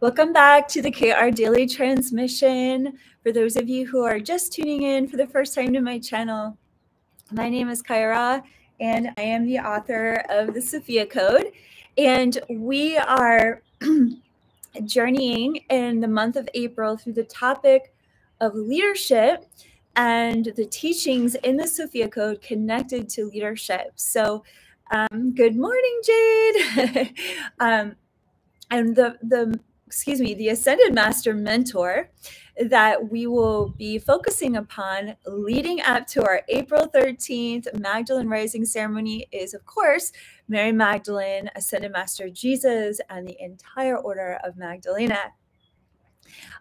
Welcome back to the KR Daily Transmission. For those of you who are just tuning in for the first time to my channel, my name is Kaia Ra, and I am the author of the Sophia Code. And we are journeying in the month of April through the topic of leadership and the teachings in the Sophia Code connected to leadership. So, um, good morning, Jade. um, and the the excuse me, the Ascended Master Mentor that we will be focusing upon leading up to our April 13th Magdalene Rising ceremony is, of course, Mary Magdalene, Ascended Master Jesus, and the entire Order of Magdalena.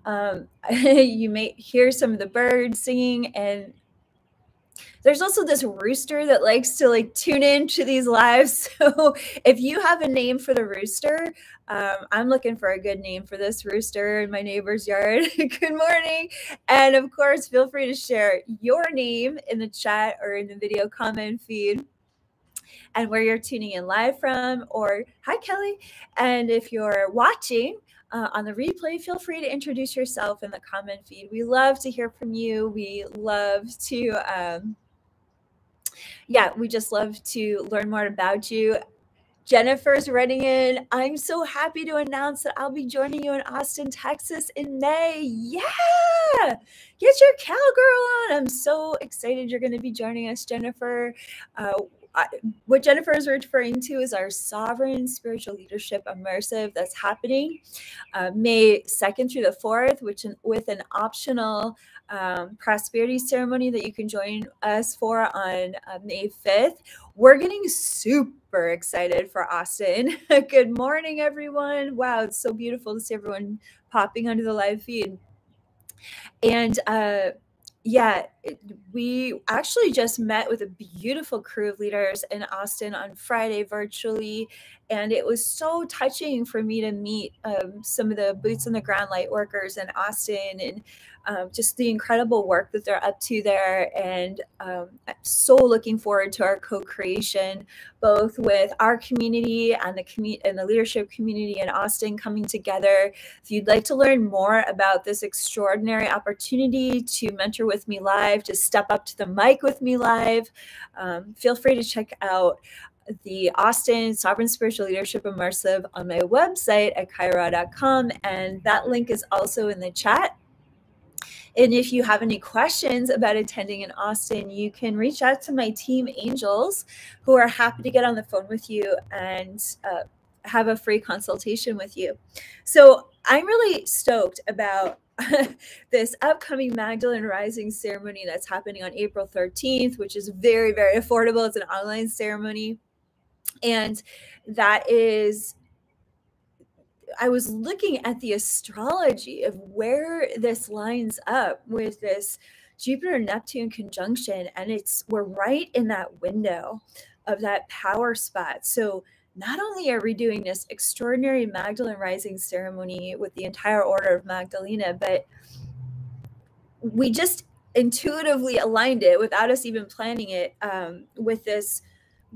Um, you may hear some of the birds singing and there's also this rooster that likes to like tune in to these lives. So if you have a name for the rooster, um, I'm looking for a good name for this rooster in my neighbor's yard. good morning. And of course, feel free to share your name in the chat or in the video comment feed and where you're tuning in live from, or hi, Kelly. And if you're watching, uh, on the replay, feel free to introduce yourself in the comment feed. We love to hear from you. We love to, um, yeah, we just love to learn more about you. Jennifer's writing in. I'm so happy to announce that I'll be joining you in Austin, Texas in May. Yeah, get your cowgirl on. I'm so excited you're going to be joining us, Jennifer. Uh, I, what Jennifer is referring to is our Sovereign Spiritual Leadership Immersive that's happening uh, May 2nd through the 4th, which with an optional um, prosperity ceremony that you can join us for on uh, May 5th. We're getting super excited for Austin. Good morning, everyone. Wow, it's so beautiful to see everyone popping onto the live feed. And uh, yeah, we actually just met with a beautiful crew of leaders in Austin on Friday virtually. And it was so touching for me to meet um, some of the boots on the ground light workers in Austin and um, just the incredible work that they're up to there. And um, so looking forward to our co-creation, both with our community and the community and the leadership community in Austin coming together. If you'd like to learn more about this extraordinary opportunity to mentor with me live, to step up to the mic with me live, um, feel free to check out the Austin Sovereign Spiritual Leadership Immersive on my website at kaiara.com. And that link is also in the chat. And if you have any questions about attending in Austin, you can reach out to my team angels who are happy to get on the phone with you and uh, have a free consultation with you. So I'm really stoked about this upcoming Magdalene Rising ceremony that's happening on April 13th, which is very, very affordable. It's an online ceremony. And that is I was looking at the astrology of where this lines up with this Jupiter Neptune conjunction, and it's we're right in that window of that power spot. So not only are we doing this extraordinary Magdalene Rising ceremony with the entire Order of Magdalena, but we just intuitively aligned it without us even planning it um, with this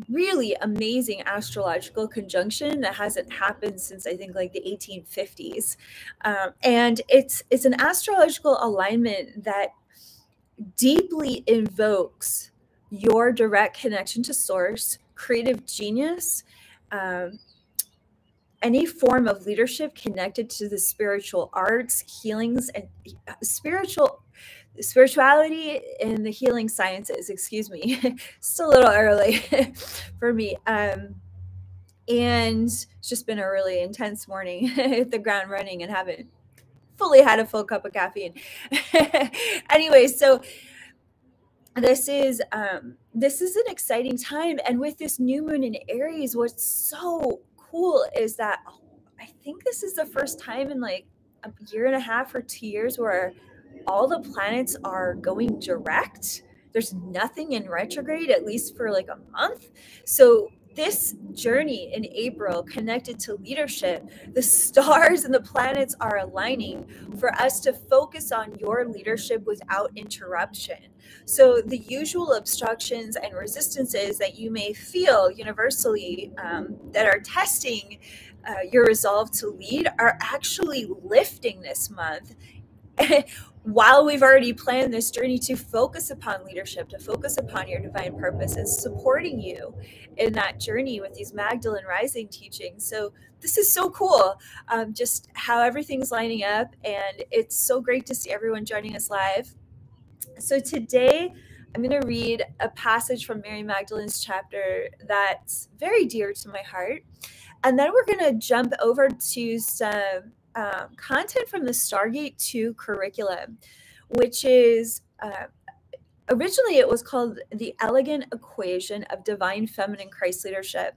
really amazing astrological conjunction that hasn't happened since I think like the 1850s, um, and it's it's an astrological alignment that deeply invokes your direct connection to source, creative genius, um, any form of leadership connected to the spiritual arts, healings, and uh, spiritual spirituality and the healing sciences excuse me. It's a little early for me um and it's just been a really intense morning hit the ground running and haven't fully had a full cup of caffeine. Anyway so this is um this is an exciting time and with this new moon in aries what's so cool is that i think this is the first time in like a year and a half or two years where all the planets are going direct. There's nothing in retrograde, at least for like a month. So this journey in April connected to leadership, the stars and the planets are aligning for us to focus on your leadership without interruption. So, the usual obstructions and resistances that you may feel universally um, that are testing uh, your resolve to lead are actually lifting this month while we've already planned this journey to focus upon leadership, to focus upon your divine purpose, and supporting you in that journey with these Magdalene Rising teachings. So, this is so cool, um, just how everything's lining up. And it's so great to see everyone joining us live. So, today, I'm going to read a passage from Mary Magdalene's chapter that's very dear to my heart. And then we're going to jump over to some um, content from the Stargate 2 curriculum, which is uh, originally it was called the Elegant Equation of Divine Feminine Christ Leadership.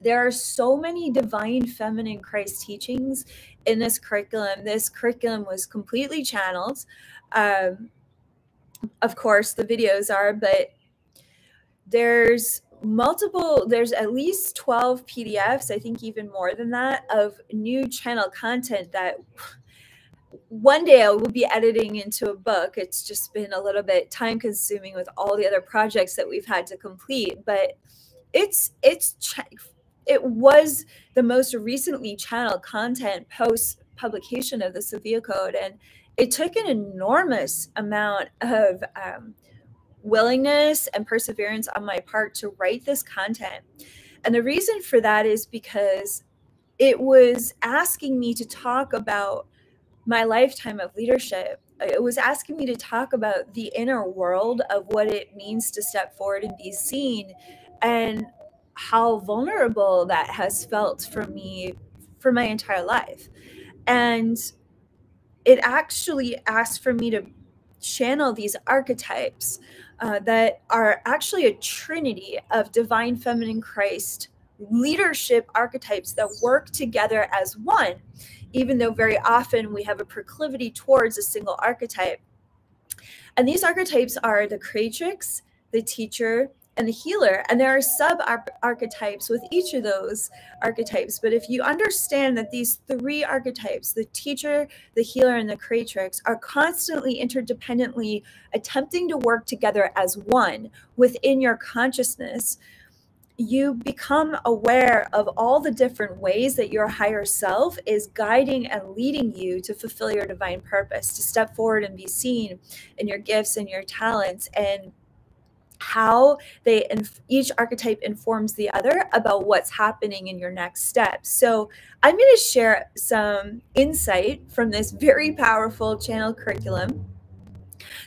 There are so many divine feminine Christ teachings in this curriculum. This curriculum was completely channeled. Um, of course, the videos are, but there's multiple there's at least 12 pdfs i think even more than that of new channel content that one day i will be editing into a book. It's just been a little bit time consuming with all the other projects that we've had to complete but it's it's it was the most recently channeled content post publication of the sophia code and it took an enormous amount of um, willingness and perseverance on my part to write this content. And the reason for that is because it was asking me to talk about my lifetime of leadership. It was asking me to talk about the inner world of what it means to step forward and be seen and how vulnerable that has felt for me for my entire life. And it actually asked for me to channel these archetypes uh, that are actually a trinity of divine feminine Christ leadership archetypes that work together as one, even though very often we have a proclivity towards a single archetype. And these archetypes are the creatrix, the teacher, and the healer. And there are sub archetypes with each of those archetypes. But if you understand that these three archetypes, the teacher, the healer, and the creatrix, are constantly interdependently attempting to work together as one within your consciousness, you become aware of all the different ways that your higher self is guiding and leading you to fulfill your divine purpose, to step forward and be seen in your gifts and your talents and how they inf- each archetype informs the other about what's happening in your next step. So, I'm going to share some insight from this very powerful channel curriculum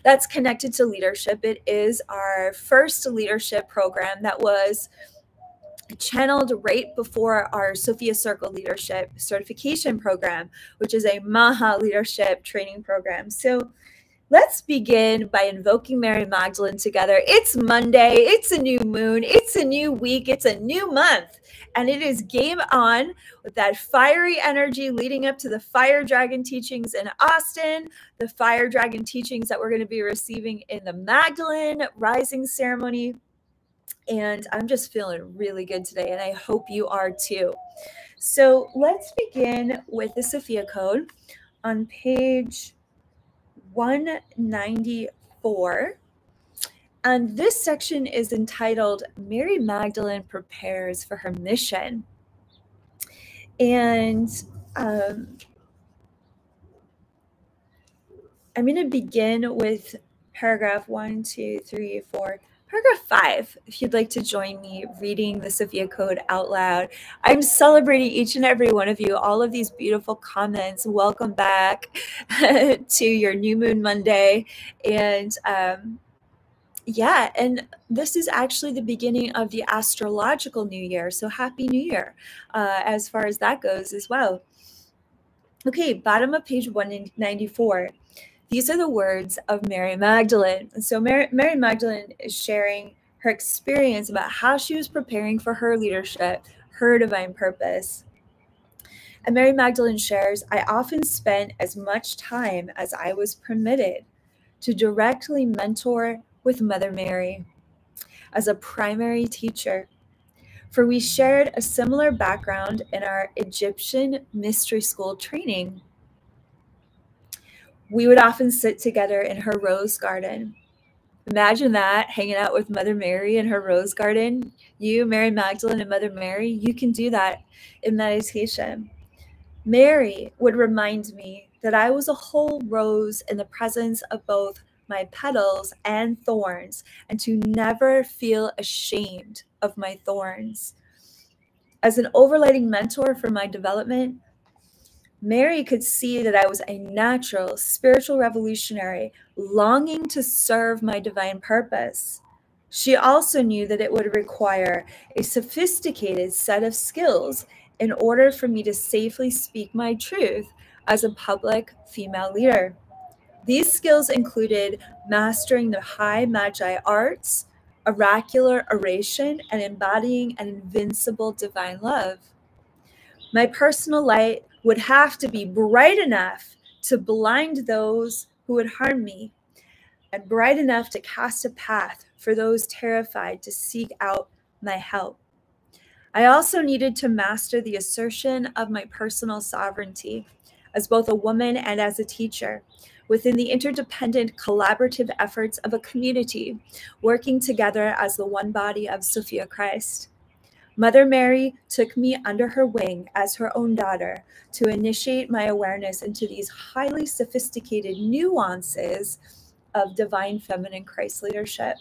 that's connected to leadership. It is our first leadership program that was channeled right before our Sophia Circle Leadership Certification Program, which is a Maha Leadership Training Program. So, Let's begin by invoking Mary Magdalene together. It's Monday, it's a new moon, it's a new week, it's a new month, and it is game on with that fiery energy leading up to the Fire Dragon teachings in Austin, the Fire Dragon teachings that we're going to be receiving in the Magdalene Rising ceremony. And I'm just feeling really good today, and I hope you are too. So let's begin with the Sophia Code on page 194. And this section is entitled Mary Magdalene Prepares for Her Mission. And um, I'm going to begin with paragraph one, two, three, four, Paragraph five, if you'd like to join me reading the Sophia Code out loud. I'm celebrating each and every one of you, all of these beautiful comments. Welcome back to your New Moon Monday. And um, yeah, and this is actually the beginning of the astrological new year. So happy new year uh, as far as that goes as well. Okay, bottom of page 194. These are the words of Mary Magdalene. And so Mary, Mary Magdalene is sharing her experience about how she was preparing for her leadership, her divine purpose. And Mary Magdalene shares, I often spent as much time as I was permitted to directly mentor with Mother Mary as a primary teacher, for we shared a similar background in our Egyptian mystery school training we would often sit together in her rose garden, Imagine that hanging out with Mother Mary in her rose garden. You, Mary Magdalene, and Mother Mary, you can do that in meditation. Mary would remind me that I was a whole rose in the presence of both my petals and thorns, and to never feel ashamed of my thorns. As an overlighting mentor for my development, Mary could see that I was a natural spiritual revolutionary longing to serve my divine purpose. She also knew that it would require a sophisticated set of skills in order for me to safely speak my truth as a public female leader. These skills included mastering the high magi arts, oracular oration, and embodying an invincible divine love. My personal light would have to be bright enough to blind those who would harm me, and bright enough to cast a path for those terrified to seek out my help. I also needed to master the assertion of my personal sovereignty as both a woman and as a teacher within the interdependent collaborative efforts of a community working together as the one body of Sophia Christ. Mother Mary took me under her wing as her own daughter to initiate my awareness into these highly sophisticated nuances of divine feminine Christ leadership.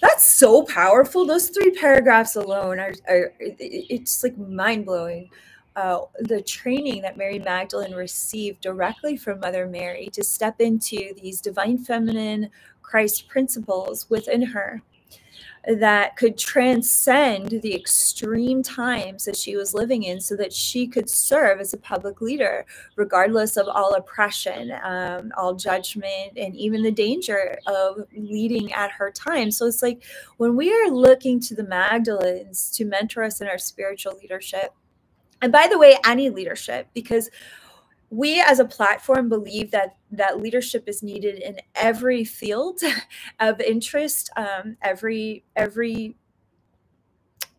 That's so powerful. Those three paragraphs alone are, are it's like mind blowing. Uh, the training that Mary Magdalene received directly from Mother Mary to step into these divine feminine Christ principles within her that could transcend the extreme times that she was living in so that she could serve as a public leader, regardless of all oppression, um, all judgment, and even the danger of leading at her time. So it's like when we are looking to the Magdalens to mentor us in our spiritual leadership, and by the way, any leadership, because we as a platform believe that that leadership is needed in every field of interest um, every every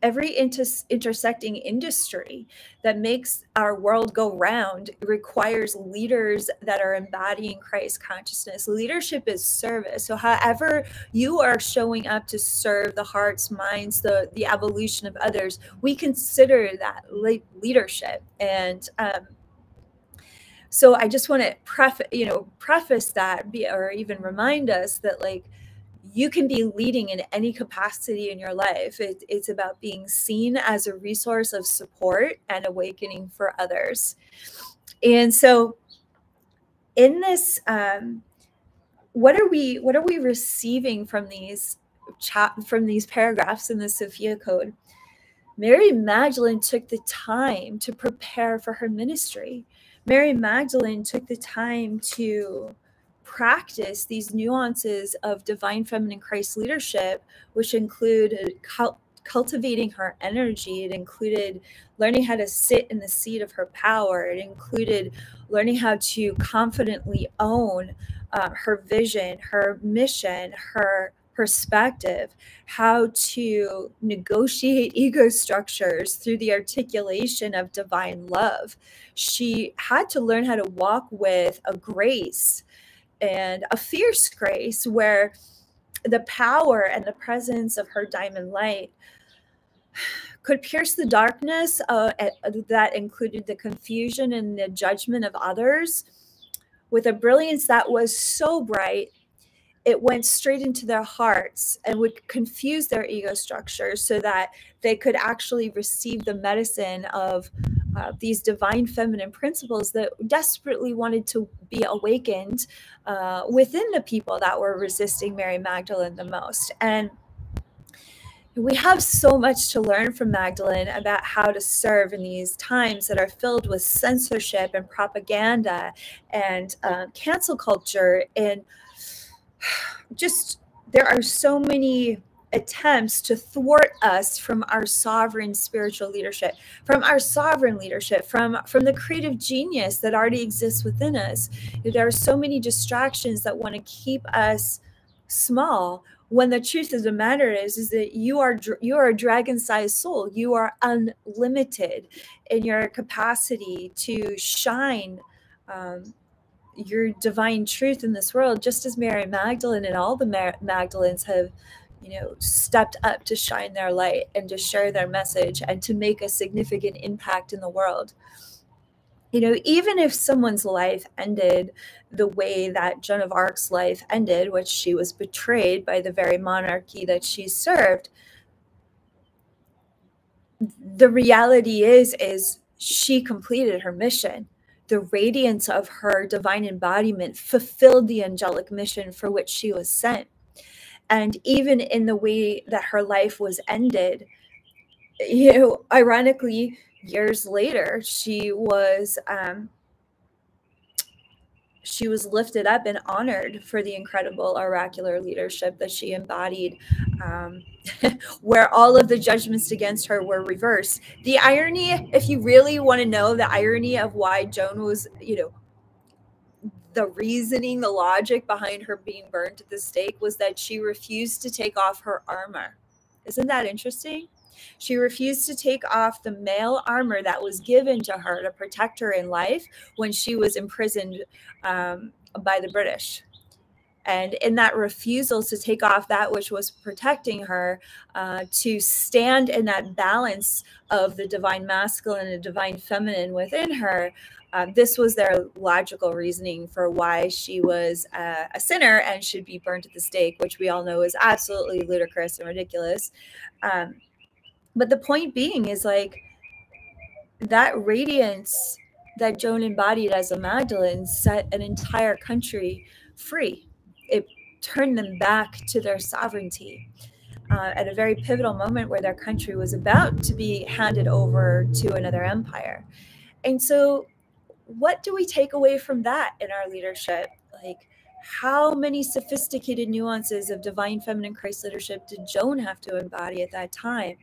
every inter- intersecting industry that makes our world go round requires leaders that are embodying Christ consciousness. Leadership is service. So, however you are showing up to serve the hearts, minds, the the evolution of others, we consider that leadership. And um, so i just want to preface you know preface that be, or even remind us that like you can be leading in any capacity in your life. It, it's about being seen as a resource of support and awakening for others. And so in this um, what are we what are we receiving from these chat from these paragraphs in the sophia code? Mary magdalene took the time to prepare for her ministry Mary Magdalene took the time to practice these nuances of divine feminine Christ leadership, which include cultivating her energy. It included learning how to sit in the seat of her power. It included learning how to confidently own uh, her vision, her mission, her perspective, how to negotiate ego structures through the articulation of divine love. She had to learn how to walk with a grace and a fierce grace where the power and the presence of her diamond light could pierce the darkness uh, that included the confusion and the judgment of others with a brilliance that was so bright it went straight into their hearts and would confuse their ego structures so that they could actually receive the medicine of uh, these divine feminine principles that desperately wanted to be awakened uh, within the people that were resisting Mary Magdalene the most. And we have so much to learn from Magdalene about how to serve in these times that are filled with censorship and propaganda and uh, cancel culture and just there are so many attempts to thwart us from our sovereign spiritual leadership from our sovereign leadership from from the creative genius that already exists within us. There are so many distractions that want to keep us small when the truth of the matter is is that you are you are a dragon-sized soul. You are unlimited in your capacity to shine um, your divine truth in this world, just as Mary Magdalene and all the Mar- Magdalens have, you know, stepped up to shine their light and to share their message and to make a significant impact in the world. You know, even if someone's life ended the way that Joan of Arc's life ended, which she was betrayed by the very monarchy that she served, the reality is is she completed her mission the radiance of her divine embodiment fulfilled the angelic mission for which she was sent. And even in the way that her life was ended, you know, ironically, years later, she was um, she was lifted up and honored for the incredible oracular leadership that she embodied, um, where all of the judgments against her were reversed. The irony, if you really want to know the irony of why Joan was, you know, the reasoning, the logic behind her being burned at the stake was that she refused to take off her armor. Isn't that interesting? She refused to take off the mail armor that was given to her to protect her in life when she was imprisoned um, by the British. And in that refusal to take off that which was protecting her, uh, to stand in that balance of the divine masculine and divine feminine within her, uh, this was their logical reasoning for why she was uh, a sinner and should be burned at the stake, which we all know is absolutely ludicrous and ridiculous. Um, but the point being is like that radiance that Joan embodied as a Magdalene set an entire country free. It turned them back to their sovereignty uh, at a very pivotal moment where their country was about to be handed over to another empire. And so, what do we take away from that in our leadership? Like, how many sophisticated nuances of divine feminine Christ leadership did Joan have to embody at that time?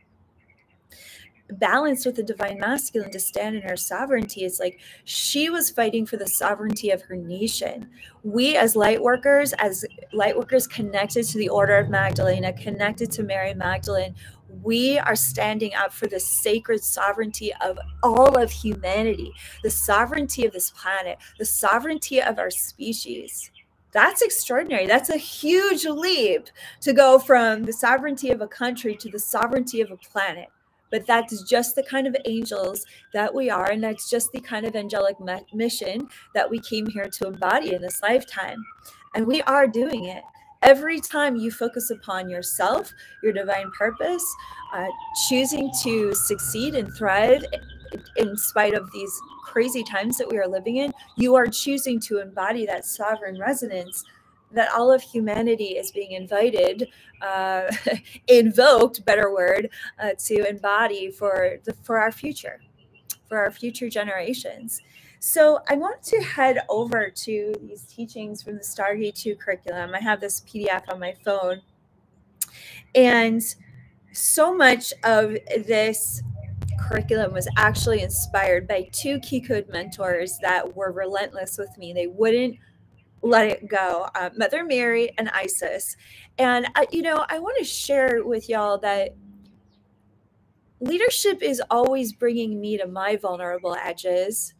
Balanced with the divine masculine to stand in her sovereignty. It's like she was fighting for the sovereignty of her nation. We, as light workers, as light workers connected to the Order of Magdalena, connected to Mary Magdalene, we are standing up for the sacred sovereignty of all of humanity, the sovereignty of this planet, the sovereignty of our species. That's extraordinary. That's a huge leap to go from the sovereignty of a country to the sovereignty of a planet but that's just the kind of angels that we are and that's just the kind of angelic mission that we came here to embody in this lifetime. And we are doing it. Every time you focus upon yourself your divine purpose uh, choosing to succeed and thrive in spite of these crazy times that we are living in you are choosing to embody that sovereign resonance that all of humanity is being invited, uh, invoked, better word, uh, to embody for the for our future, for our future generations. So I want to head over to these teachings from the Stargate 2 curriculum. I have this PDF on my phone. And so much of this curriculum was actually inspired by two key code mentors that were relentless with me. They wouldn't let it go uh, mother mary and isis. And you know i want to share with y'all that leadership is always bringing me to my vulnerable edges.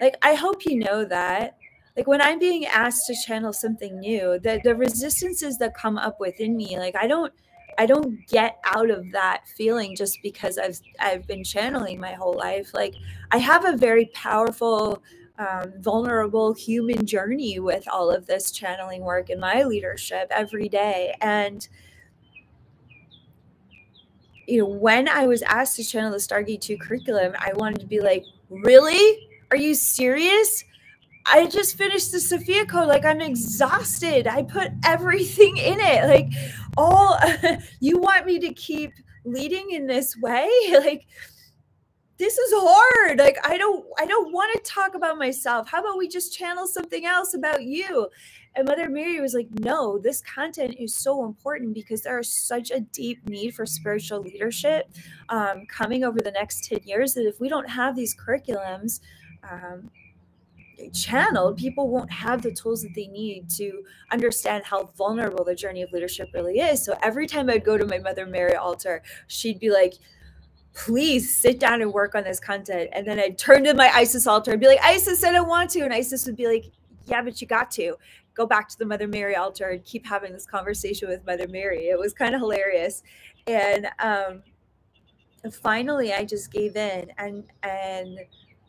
Like i hope you know that. Like when i'm being asked to channel something new the, the resistances that come up within me like i don't i don't get out of that feeling just because i've i've been channeling my whole life. Like i have a very powerful um, vulnerable human journey with all of this channeling work in my leadership every day. And, you know, when I was asked to channel the Stargate 2 curriculum, I wanted to be like, really? Are you serious? I just finished the Sophia Code. Like, I'm exhausted. I put everything in it. Like, all you want me to keep leading in this way? Like, this is hard like i don't i don't want to talk about myself. How about we just channel something else about you? And mother mary was like no this content is so important because there is such a deep need for spiritual leadership um, coming over the next 10 years that if we don't have these curriculums um, channeled people won't have the tools that they need to understand how vulnerable the journey of leadership really is. So every time i'd go to my mother mary altar she'd be like please sit down and work on this content. And then I'd turn to my Isis altar and be like, Isis, I don't want to. And Isis would be like, yeah, but you got to go back to the Mother Mary altar and keep having this conversation with Mother Mary. It was kind of hilarious. And um, finally, I just gave in and, and,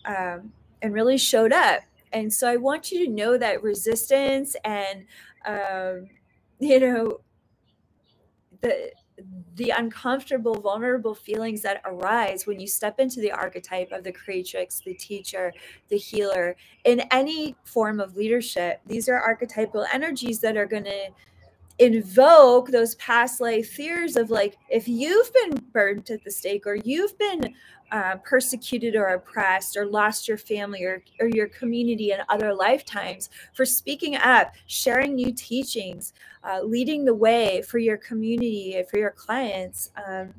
um, and really showed up. And so I want you to know that resistance and, um, you know, the the uncomfortable, vulnerable feelings that arise when you step into the archetype of the creatrix, the teacher, the healer, in any form of leadership. These are archetypal energies that are going to invoke those past life fears of like, if you've been burnt at the stake or you've been uh, persecuted or oppressed or lost your family or, or your community in other lifetimes for speaking up sharing new teachings uh, leading the way for your community for your clients um,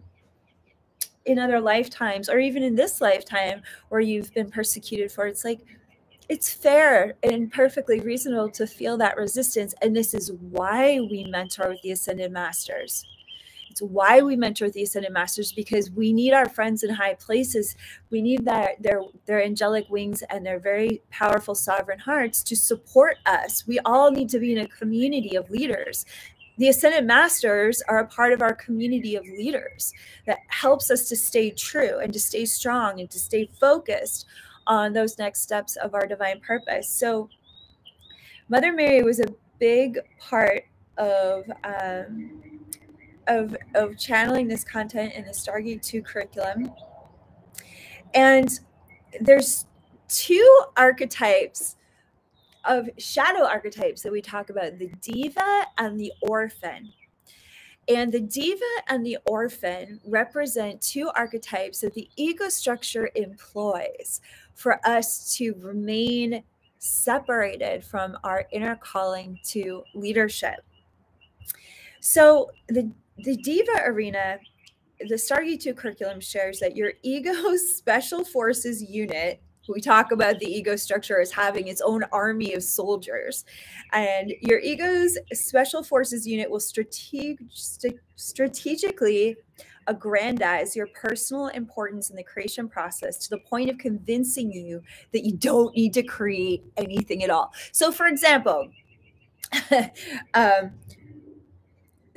in other lifetimes or even in this lifetime where you've been persecuted for it's like it's fair and perfectly reasonable to feel that resistance and this is why we mentor with the ascended masters it's why we mentor with the ascended masters because we need our friends in high places. We need that their their angelic wings and their very powerful sovereign hearts to support us. We all need to be in a community of leaders. The ascended masters are a part of our community of leaders that helps us to stay true and to stay strong and to stay focused on those next steps of our divine purpose. So, Mother Mary was a big part of um, of, of channeling this content in the Stargate 2 curriculum. And there's two archetypes of shadow archetypes that we talk about the diva and the orphan. And the diva and the orphan represent two archetypes that the ego structure employs for us to remain separated from our inner calling to leadership. So the the Diva Arena, the Stargate 2 curriculum shares that your ego's special forces unit we talk about the ego structure as having its own army of soldiers. And your ego's special forces unit will strateg- st- strategically aggrandize your personal importance in the creation process to the point of convincing you that you don't need to create anything at all. So, for example, um,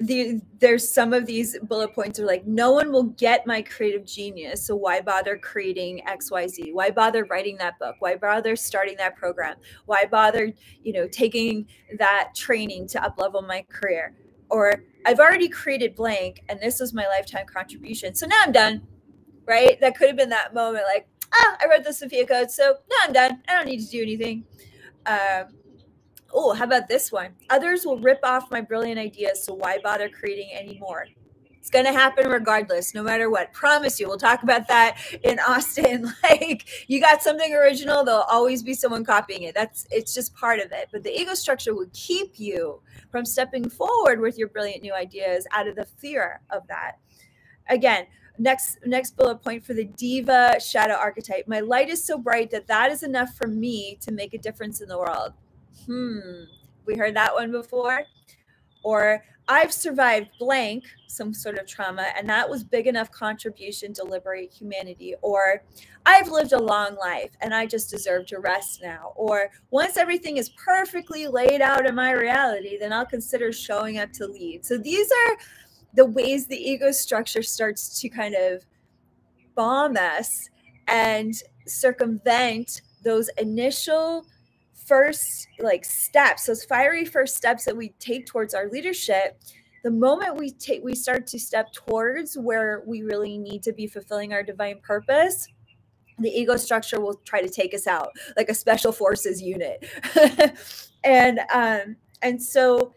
the, there's some of these bullet points are like no one will get my creative genius so why bother creating xyz why bother writing that book? Why bother starting that program? Why bother you know taking that training to up level my career? Or i've already created blank and this was my lifetime contribution so now i'm done right? That could have been that moment like ah i read the sophia code so now i'm done. I don't need to do anything. Um, Oh, how about this one? Others will rip off my brilliant ideas, so why bother creating any more? It's going to happen regardless, no matter what. Promise you. We'll talk about that in Austin. Like, you got something original, there'll always be someone copying it. That's it's just part of it. But the ego structure will keep you from stepping forward with your brilliant new ideas out of the fear of that. Again, next next bullet point for the diva shadow archetype. My light is so bright that that is enough for me to make a difference in the world hmm, we heard that one before. Or I've survived blank, some sort of trauma, and that was big enough contribution to liberate humanity. Or I've lived a long life and I just deserve to rest now. Or once everything is perfectly laid out in my reality, then I'll consider showing up to lead. So these are the ways the ego structure starts to kind of bomb us and circumvent those initial first like steps those fiery first steps that we take towards our leadership the moment we take we start to step towards where we really need to be fulfilling our divine purpose the ego structure will try to take us out like a special forces unit. And um and so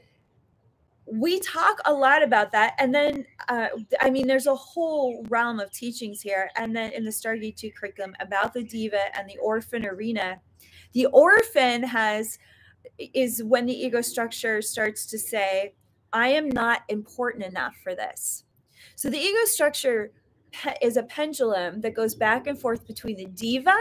we talk a lot about that and then uh, i mean there's a whole realm of teachings here and then in the stargate 2 curriculum about the diva and the orphan arena the orphan has is when the ego structure starts to say, I am not important enough for this. So the ego structure is a pendulum that goes back and forth between the diva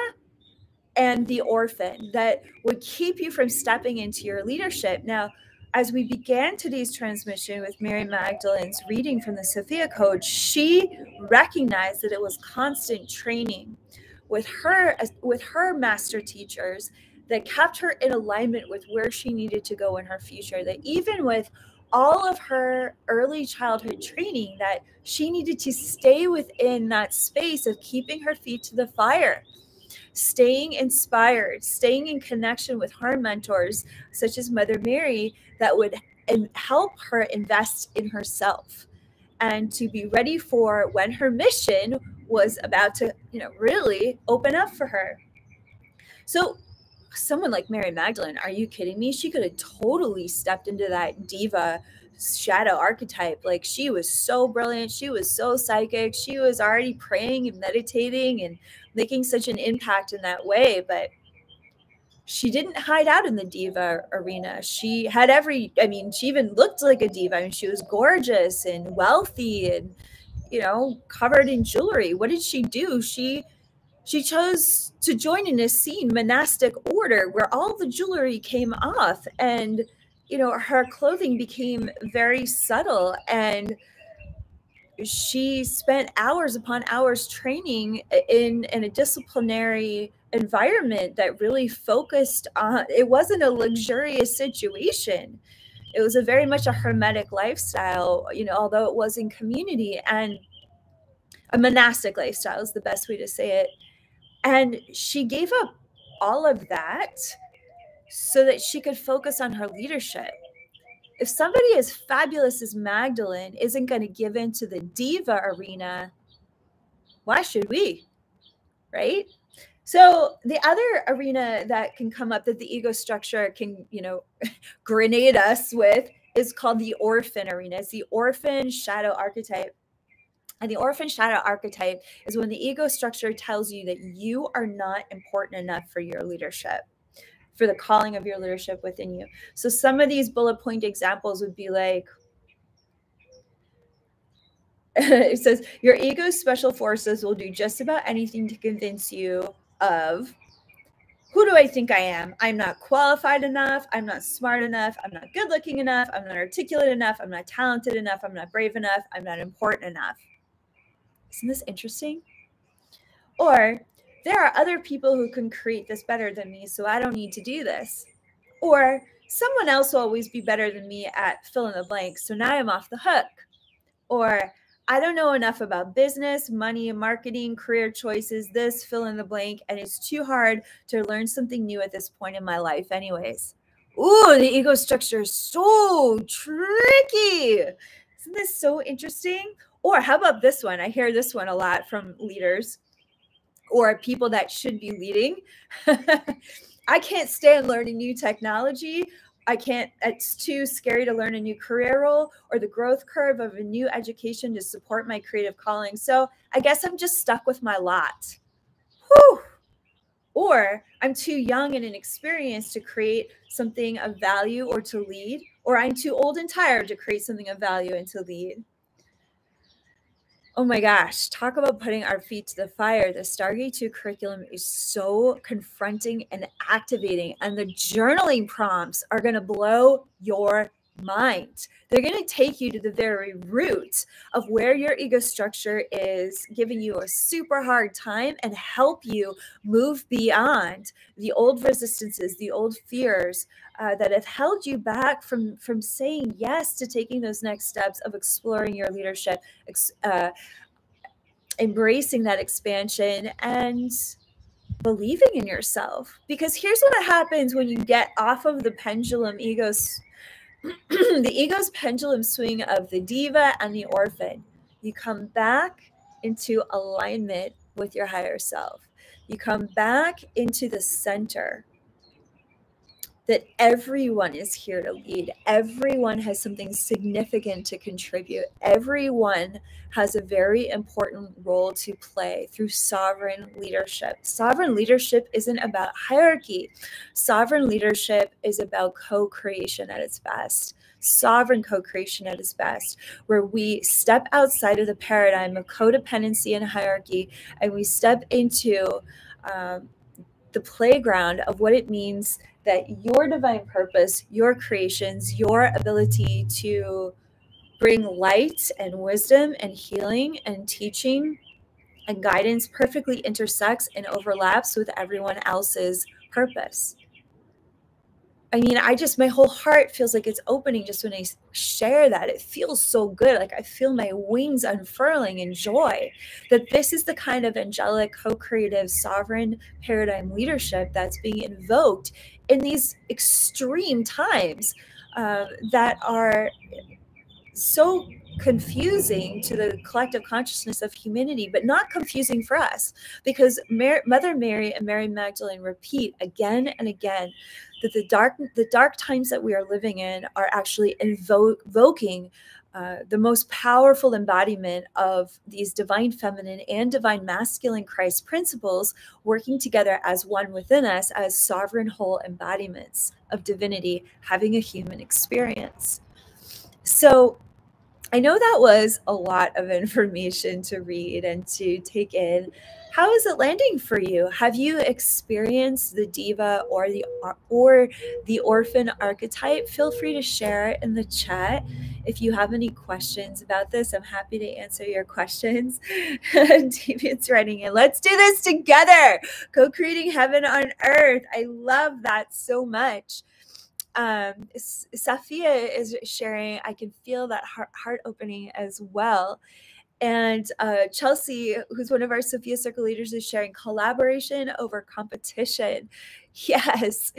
and the orphan that would keep you from stepping into your leadership. Now, as we began today's transmission with Mary Magdalene's reading from the Sophia Code, she recognized that it was constant training with her with her master teachers that kept her in alignment with where she needed to go in her future. That even with all of her early childhood training, that she needed to stay within that space of keeping her feet to the fire, staying inspired, staying in connection with her mentors, such as Mother Mary, that would help her invest in herself and to be ready for when her mission was about to, you know, really open up for her. So someone like Mary Magdalene, are you kidding me? She could have totally stepped into that diva shadow archetype. Like she was so brilliant. She was so psychic. She was already praying and meditating and making such an impact in that way. But she didn't hide out in the diva arena. She had every, I mean, she even looked like a diva. I mean, she was gorgeous and wealthy and, you know, covered in jewelry. What did she do? She she chose to join an Essene monastic order where all the jewelry came off and you know her clothing became very subtle and she spent hours upon hours training in in a disciplinary environment that really focused on it wasn't a luxurious situation it was a very much a hermetic lifestyle you know although it was in community and a monastic lifestyle is the best way to say it and she gave up all of that so that she could focus on her leadership. If somebody as fabulous as Magdalene isn't going to give in to the diva arena, why should we? Right? So the other arena that can come up that the ego structure can, you know, grenade us with is called the orphan arena. It's the orphan shadow archetype. And the orphan shadow archetype is when the ego structure tells you that you are not important enough for your leadership, for the calling of your leadership within you. So some of these bullet point examples would be like, it says, Your ego's special forces will do just about anything to convince you of who do I think I am? I'm not qualified enough. I'm not smart enough. I'm not good looking enough. I'm not articulate enough. I'm not talented enough. I'm not brave enough. I'm not important enough. Isn't this interesting? Or there are other people who can create this better than me, so I don't need to do this. Or someone else will always be better than me at fill in the blank, so now I'm off the hook. Or I don't know enough about business, money, marketing, career choices, this fill in the blank, and it's too hard to learn something new at this point in my life, anyways. Ooh, the ego structure is so tricky. Isn't this so interesting? Or how about this one? I hear this one a lot from leaders or people that should be leading. I can't stand learning new technology. I can't, it's too scary to learn a new career role or the growth curve of a new education to support my creative calling. So I guess I'm just stuck with my lot. Whew. Or I'm too young and inexperienced to create something of value or to lead, or I'm too old and tired to create something of value and to lead. Oh my gosh, talk about putting our feet to the fire. The Stargate 2 curriculum is so confronting and activating, and the journaling prompts are going to blow your mind. They're going to take you to the very root of where your ego structure is giving you a super hard time and help you move beyond the old resistances, the old fears uh, that have held you back from from saying yes to taking those next steps of exploring your leadership, uh, embracing that expansion and believing in yourself because here's what happens when you get off of the pendulum egos the ego's pendulum swing of the diva and the orphan. You come back into alignment with your higher self. You come back into the center that everyone is here to lead. Everyone has something significant to contribute. Everyone has a very important role to play through sovereign leadership. Sovereign leadership isn't about hierarchy, sovereign leadership is about co creation at its best. Sovereign co creation at its best, where we step outside of the paradigm of codependency and hierarchy and we step into um, the playground of what it means that your divine purpose, your creations, your ability to bring light and wisdom and healing and teaching and guidance perfectly intersects and overlaps with everyone else's purpose. I mean, I just, my whole heart feels like it's opening just when I share that. It feels so good. Like I feel my wings unfurling in joy that this is the kind of angelic, co creative, sovereign paradigm leadership that's being invoked in these extreme times uh, that are so confusing to the collective consciousness of humanity, but not confusing for us. Because Mother Mary and Mary Magdalene repeat again and again that the dark the dark times that we are living in are actually invoking uh, the most powerful embodiment of these divine feminine and divine masculine Christ principles working together as one within us as sovereign whole embodiments of divinity having a human experience. So I know that was a lot of information to read and to take in. How is it landing for you? Have you experienced the diva or the or the orphan archetype? Feel free to share in the chat. If you have any questions about this, I'm happy to answer your questions. David's writing in. Let's do this together. Co-creating heaven on earth. I love that so much um, Safia is sharing, I can feel that heart, heart opening as well. And uh, Chelsea, who's one of our Sophia Circle leaders, is sharing collaboration over competition. Yes.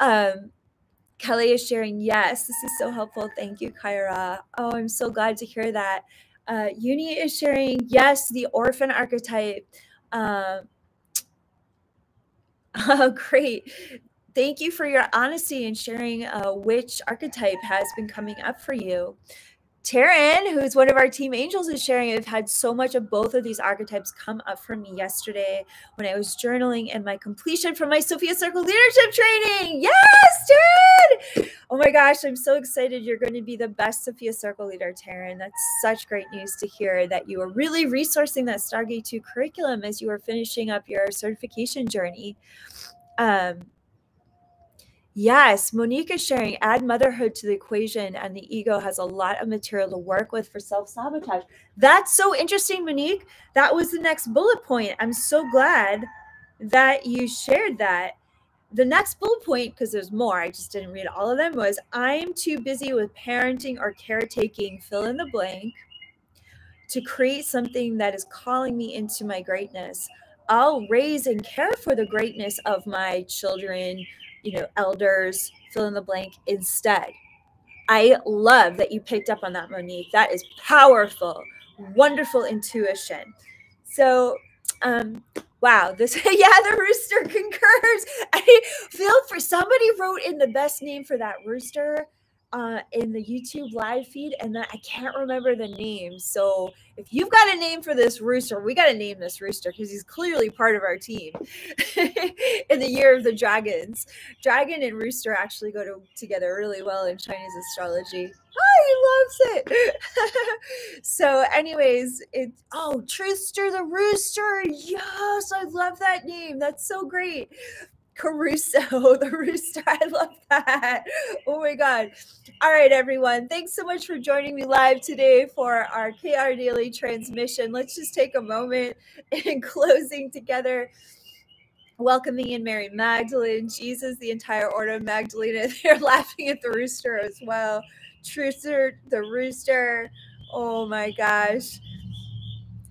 Um, Kelly is sharing, yes, this is so helpful. Thank you, Kaia Ra. Oh, I'm so glad to hear that. Uh, Uni is sharing, yes, the orphan archetype. Um, oh, great thank you for your honesty and sharing uh, which archetype has been coming up for you. Taryn, who's one of our team angels, is sharing. I've had so much of both of these archetypes come up for me yesterday when I was journaling and my completion from my Sophia Circle leadership training. Yes, Taryn! Oh my gosh, I'm so excited. You're going to be the best Sophia Circle leader, Taryn. That's such great news to hear that you are really resourcing that Stargate 2 curriculum as you are finishing up your certification journey. Um, Yes, Monique is sharing add motherhood to the equation, and the ego has a lot of material to work with for self sabotage. That's so interesting, Monique. That was the next bullet point. I'm so glad that you shared that. The next bullet point, because there's more, I just didn't read all of them, was I'm too busy with parenting or caretaking, fill in the blank, to create something that is calling me into my greatness. I'll raise and care for the greatness of my children, you know, elders, fill in the blank instead. I love that you picked up on that, Monique. That is powerful, wonderful intuition. So, um, wow, this, yeah, the rooster concurs. I feel for somebody wrote in the best name for that rooster uh, in the YouTube live feed, and I can't remember the name. So if you've got a name for this rooster, we got to name this rooster because he's clearly part of our team in the year of the dragons. Dragon and rooster actually go to, together really well in Chinese astrology. Oh, he loves it. so, anyways, it's oh, Trooster the Rooster. Yes, I love that name. That's so great. Caruso, the rooster. I love that. Oh my God. All right, everyone. Thanks so much for joining me live today for our KR Daily transmission. Let's just take a moment in closing together. Welcoming in Mary Magdalene, Jesus, the entire order of Magdalena. They're laughing at the rooster as well. Trooster, the rooster. Oh my gosh.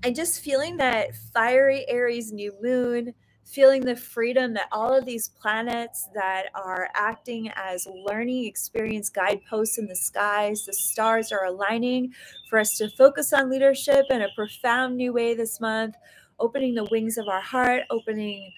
And just feeling that fiery Aries new moon feeling the freedom that all of these planets that are acting as learning experience guideposts in the skies, the stars are aligning for us to focus on leadership in a profound new way this month, opening the wings of our heart, opening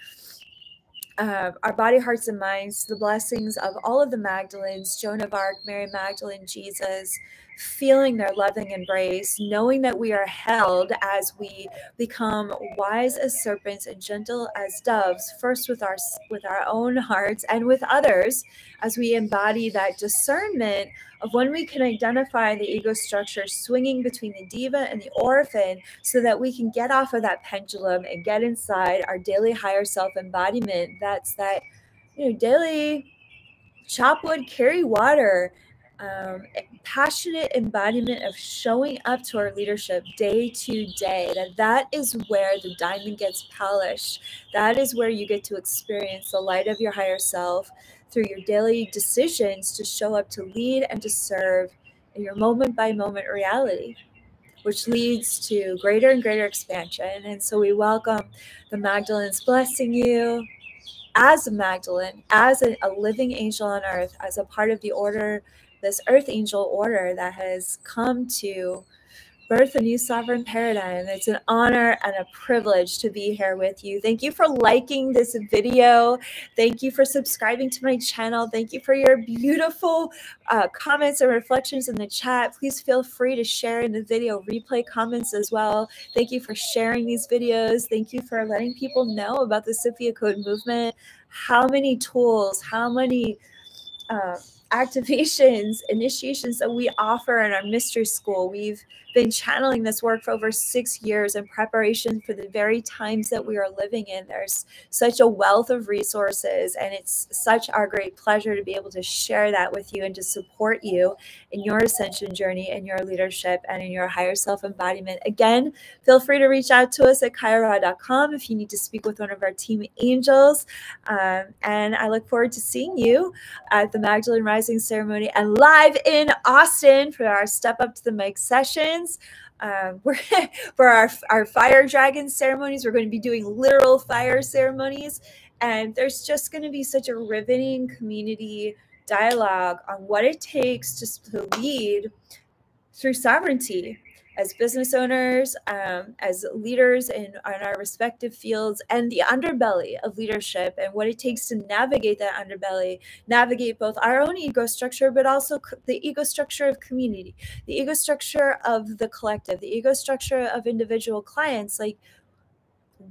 uh, our body, hearts, and minds, the blessings of all of the Magdalens, Joan of Arc, Mary Magdalene, Jesus, feeling their loving embrace, knowing that we are held as we become wise as serpents and gentle as doves, first with our with our own hearts and with others, as we embody that discernment of when we can identify the ego structure swinging between the diva and the orphan so that we can get off of that pendulum and get inside our daily higher self embodiment. That's that you know daily chop wood carry water um, passionate embodiment of showing up to our leadership day to day that that is where the diamond gets polished that is where you get to experience the light of your higher self through your daily decisions to show up to lead and to serve in your moment by moment reality, which leads to greater and greater expansion. And so we welcome the Magdalene's blessing you as a Magdalene, as a, a living angel on earth, as a part of the order, this earth angel order that has come to birth a new sovereign paradigm. It's an honor and a privilege to be here with you. Thank you for liking this video. Thank you for subscribing to my channel. Thank you for your beautiful uh, comments and reflections in the chat. Please feel free to share in the video replay comments as well. Thank you for sharing these videos. Thank you for letting people know about the Sophia Code movement. How many tools, how many uh, activations, initiations that we offer in our mystery school. We've been channeling this work for over six years in preparation for the very times that we are living in. There's such a wealth of resources, and it's such our great pleasure to be able to share that with you and to support you in your ascension journey, in your leadership, and in your higher self embodiment. Again, feel free to reach out to us at kaiara.com if you need to speak with one of our team angels. Um, and I look forward to seeing you at the Magdalene Rise rising ceremony and live in Austin for our step up to the mic sessions. Um, we're, for our, our fire dragon ceremonies, we're going to be doing literal fire ceremonies. And there's just going to be such a riveting community dialogue on what it takes to, to lead through sovereignty as business owners, um, as leaders in, in, our respective fields, and the underbelly of leadership and what it takes to navigate that underbelly, navigate both our own ego structure, but also the ego structure of community, the ego structure of the collective, the ego structure of individual clients. Like,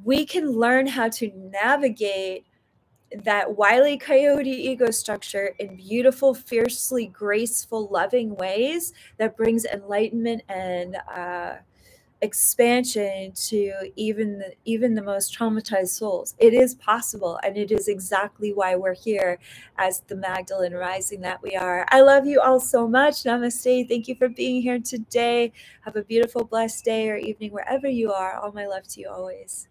we can learn how to navigate that wily coyote ego structure in beautiful fiercely graceful loving ways that brings enlightenment and uh, expansion to even the, even the most traumatized souls. It is possible and it is exactly why we're here as the magdalene rising that we are. I love you all so much. Namaste. Thank you for being here today. Have a beautiful blessed day or evening wherever you are. All my love to you always